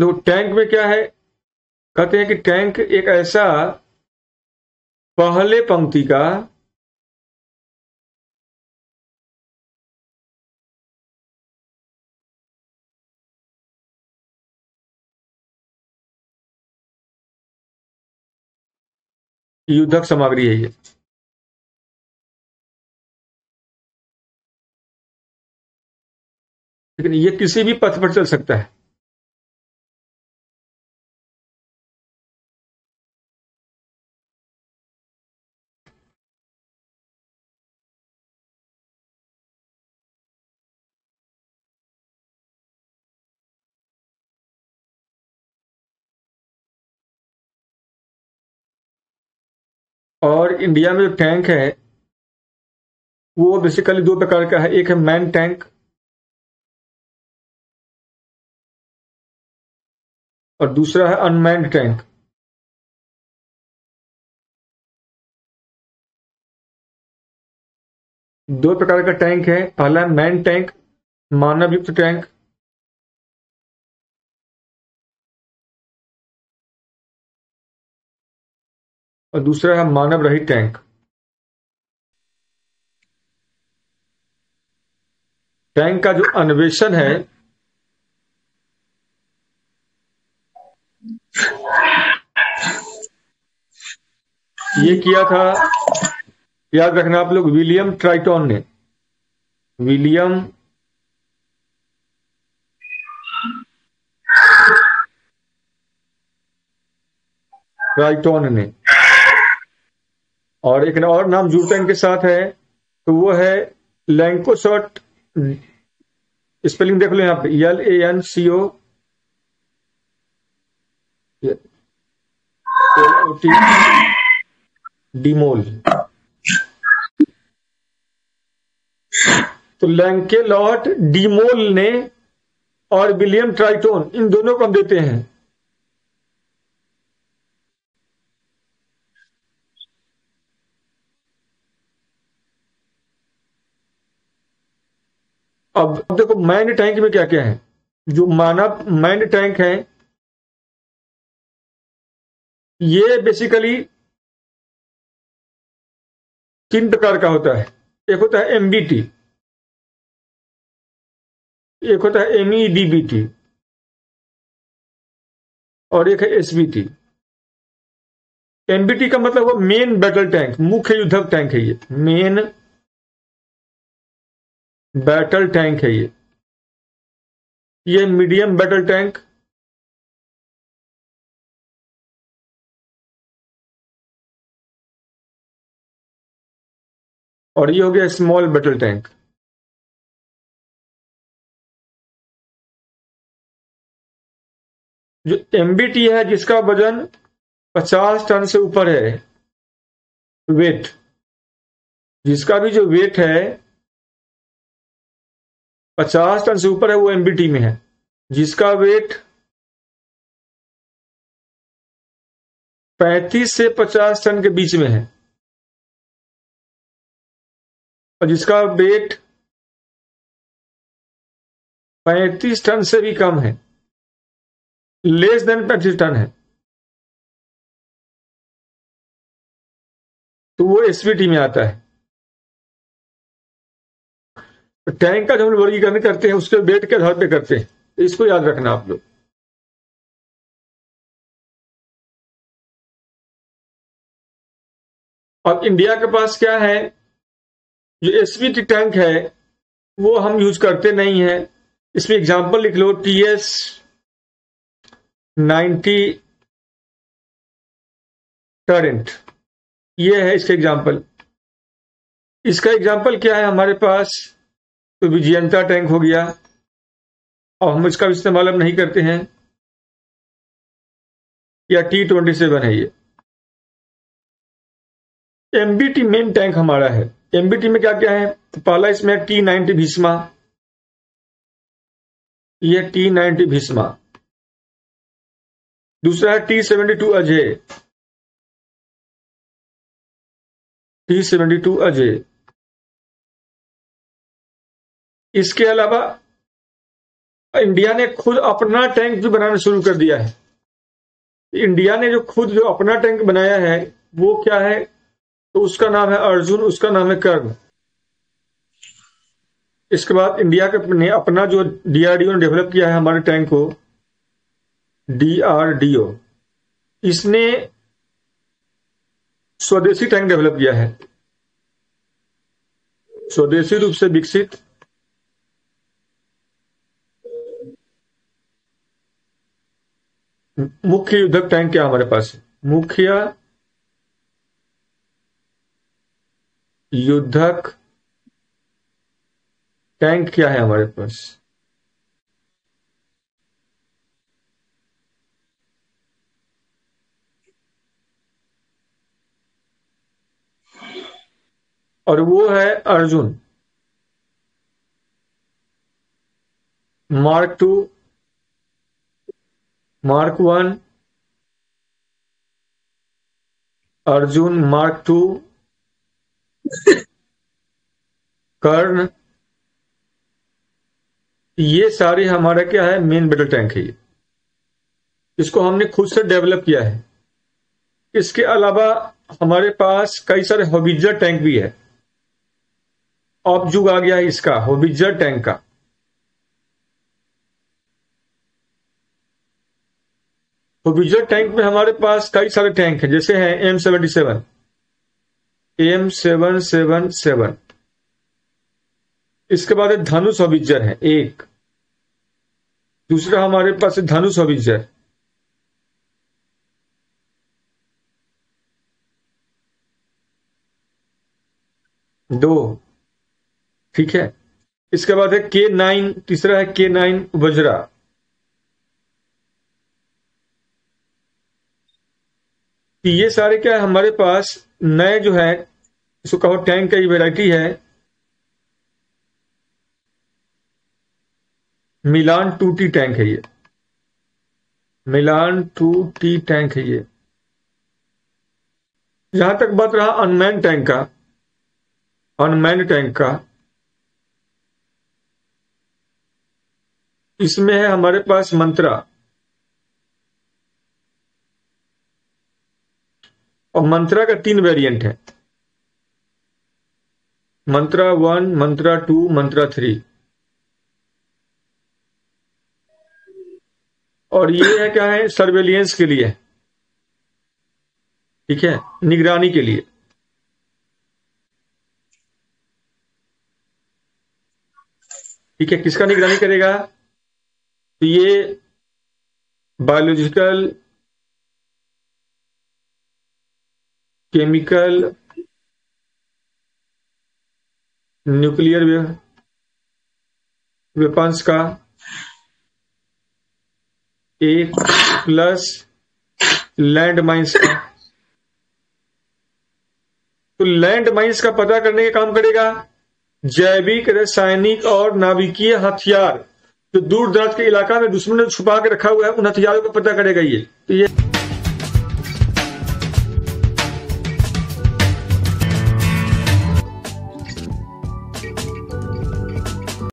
तो टैंक में क्या है? कहते हैं कि टैंक एक ऐसा पहले पंक्ति का युद्धक सामग्री है ये। लेकिन ये किसी भी पथ पर चल सकता है। और इंडिया में जो टैंक है, वो बेसिकली दो प्रकार का है। एक है मैन टैंक और दूसरा है अनमैंड टैंक दो प्रकार का टैंक है। पहला मैन टैंक मानव युक्त टैंक और दूसरा है मानव रहित टैंक। टैंक का जो अन्वेषण है, ये किया था, याद रखना आप लोग, विलियम ट्राइटॉन ने। विलियम ट्राइटॉन ने। और एक और नाम जुड़ता इनके साथ है तो वो है लैंकोसॉट स्पेलिंग देख लो यहाँ पे L A N C O T डिमोल तो लैंकेलॉट डिमोल ने और विलियम ट्राइटोन, इन दोनों को हम देते हैं। अब देखो मैंड टैंक में क्या क्या है? जो मानव मैंड टैंक है, ये बेसिकली तीन प्रकार का होता है? एक होता है एमबीटी एक होता है एमईडीबीटी और एक है एसबीटी एमबीटी का मतलब वो मेन बैटल टैंक मुख्य युद्धक टैंक है ये। मेन बैटल टैंक है ये। ये मीडियम बैटल टैंक। और ये हो गया स्मॉल बैटल टैंक। जो एमबीटी है, जिसका वज़न 50 टन से ऊपर है वेट जिसका भी जो वेट है 50 टन से ऊपर है, वो एमबीटी में है। जिसका वेट 35 से 50 टन के बीच में है। और जिसका वेट 35 टन से भी कम है। लेस देन पैंतीस टन है। तो वो एसवीटी में आता है। टैंक का जब हम वर्गीकरण करते हैं, उसके वेट के आधार पे करते हैं। तो इसको याद रखना आप लोग। अब इंडिया के पास क्या है? जो एसवीटी टैंक है, वो हम यूज़ करते नहीं है। इसमें एग्जांपल लिख लो टी एस नाइन्टी टरेंट ये है इसका एग्जांपल। इसका एग्जांपल क्या है हमारे पास? तो विजयंता टैंक हो गया। और हम इसका इस्तेमाल अब नहीं करते हैं। या टी ट्वेंटी सेवन है ये। एमबीटी मेन टैंक हमारा है। एमबीटी में क्या क्या है? तो पहला इसमें टी नाइनटी भीष्मा। यह टी नाइनटी भीष्मा। दूसरा है T seventy two Ajay. T seventy two Ajay. इसके अलावा इंडिया ने खुद अपना टैंक भी बनाना शुरू कर दिया है। इंडिया ने जो खुद जो अपना टैंक बनाया है, वो क्या है? तो उसका नाम है अर्जुन, उसका नाम है कर्ण इसके बाद इंडिया ने अपना जो डीआरडीओ ने डेवलप किया है हमारे टैंक को डीआरडीओ इसने स्वदेशी टैंक डेवलप किया है। स्वदेशी रूप से विकसित मुख्य युद्धक टैंक क्या हमारे पास है? मुख्य युद्धक टैंक क्या है हमारे पास? और वो है Arjun. Mark two mark one Arjun mark two Karna ये सारे हमारा क्या है? मेन बैटल टैंक है ये। इसको हमने खुद से डेवलप किया है। इसके अलावा हमारे पास कई सारे होबिजर टैंक भी है। अब जुग आ गया है इसका होबिजर टैंक का। होबिजर टैंक में हमारे पास कई सारे टैंक हैं, जैसे हैं M seventy seven M seven seven seven इसके बाद धनुष होबिजर है, एक। दूसरा हमारे पास धनुष होबिजर दो। ठीक है। इसके बाद है के नाइन, तीसरा है के नाइन वज्रा। ये सारे क्या हमारे पास नए जो है इसको कहो टैंक का ये वेराइटी है। मिलान टू टी टैंक है ये। मिलान टू टी टैंक है ये। जहाँ तक बात रहा अनमैन टैंक का अनमैन टैंक का, इसमें है हमारे पास मंत्रा। और मंत्रा का तीन वेरिएंट है। Mantra one, Mantra two, Mantra three. और ये है क्या है? सर्वेलियंस के लिए। ठीक है? निगरानी के लिए। ठीक है? किसका निगरानी करेगा? तो ये बायोलॉजिकल केमिकल न्यूक्लियर वेपन्स का एक प्लस लैंड माइंस का। तो लैंड माइंस का पता करने का काम करेगा जैविक, रासायनिक और नाभिकीय हथियार। जो दूर दराज के इलाका में दुश्मन ने छुपा के रखा हुआ है, उन हथियारों का पता करेगा ये। तो ये